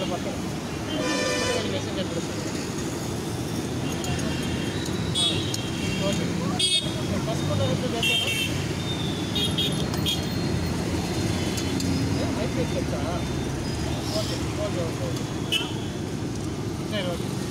వాళ్ళ పక్కన verification okay పసుపు అయిపోయింది చెప్తారా ఓకే ఓకే ఓకే ఓకే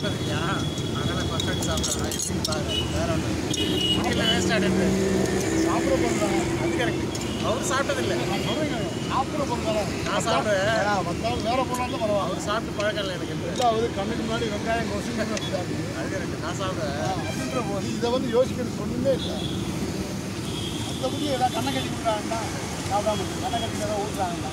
சாப்பிட்றியா அதனால் பர்ஃபெக்ட் சாப்பிட்றா எப்படி பாரு வேற ஒன்று முடியல வேஸ்ட் ஆகிடுது சாப்பிட போகிறாங்க அது கரெக்ட் அவர் சாப்பிட்டதில்லை. சாப்பிட போகிறாங்க நான் சாப்பிட்றேன் மற்ற வேற போனாலும் பரவாயில்ல அவர் சாப்பிட்டு பழக்கம் இல்லை எனக்கு எப்படி ரெண்டாவது கண்ணுக்கு முன்னாடி வெங்காயம் கோசி அது கரெக்ட் நான் சாப்பிட்றேன் அப்படின்ற போது இதை வந்து யோசிக்கிறது ஒன்றுமே இல்லை மற்றபடி ஏதாவது கண்ணை கட்டி கொடுக்குறாங்கன்னா சாப்பிடாம கண்ணை கட்டி ஏதாவது ஊற்றுறாங்கன்னா